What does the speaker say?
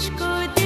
मुझको